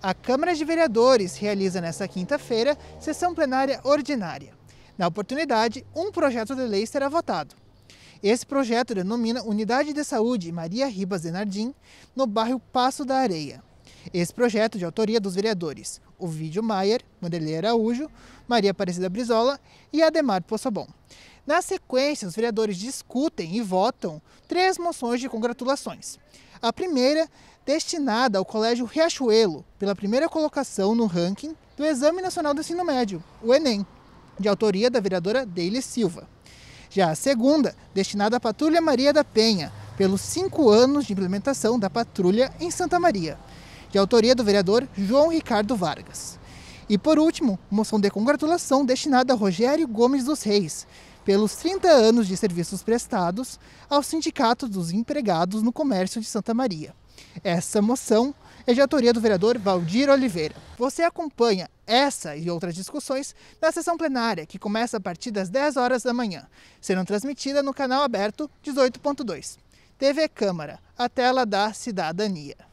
A Câmara de Vereadores realiza nesta quinta-feira sessão plenária ordinária. Na oportunidade, um projeto de lei será votado. Esse projeto denomina Unidade de Saúde Maria Ribas Denardim, no bairro Passo da Areia. Esse projeto de autoria dos vereadores Ovidio Maier, Wanderlei Araújo, Maria Aparecida Brizola e Ademar Possobon. Na sequência, os vereadores discutem e votam três moções de congratulações. A primeira destinada ao Colégio Riachuelo pela primeira colocação no ranking do Exame Nacional do Ensino Médio, o Enem, de autoria da vereadora Deile Silva. Já a segunda, destinada à Patrulha Maria da Penha, pelos cinco anos de implementação da patrulha em Santa Maria, de autoria do vereador João Ricardo Vargas. E por último, moção de congratulação destinada a Rogério Gomes dos Reis, pelos 30 anos de serviços prestados ao Sindicato dos Empregados no Comércio de Santa Maria. Essa moção é de autoria do vereador Valdir Oliveira. Você acompanha essa e outras discussões na sessão plenária, que começa a partir das 10 horas da manhã, sendo transmitida no canal aberto 18.2. TV Câmara, a tela da cidadania.